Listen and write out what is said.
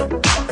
Oh, oh, oh.